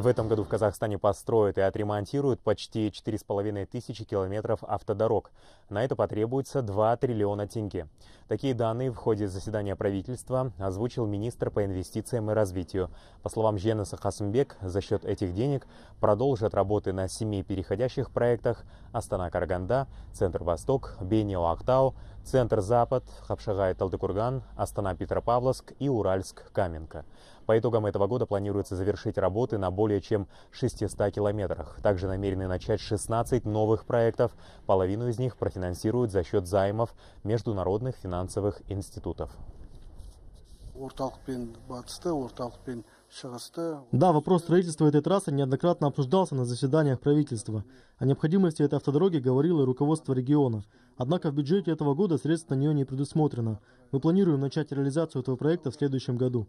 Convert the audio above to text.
В этом году в Казахстане построят и отремонтируют почти 4,5 тысячи километров автодорог. На это потребуется 2 триллиона тенге. Такие данные в ходе заседания правительства озвучил министр по инвестициям и развитию. По словам Женеса Хасымбек, за счет этих денег продолжат работы на семи переходящих проектах Астана-Караганда, Центр Восток, Бенио-Актау, Центр Запад, Хапшагай-Талдыкурган, Астана-Петропавловск и Уральск-Каменка. По итогам этого года планируется завершить работы на более чем 600 километрах. Также намерены начать 16 новых проектов. Половину из них профинансируют за счет займов международных финансовых институтов. Да, вопрос строительства этой трассы неоднократно обсуждался на заседаниях правительства. О необходимости этой автодороги говорило и руководство региона. Однако в бюджете этого года средств на нее не предусмотрено. Мы планируем начать реализацию этого проекта в следующем году.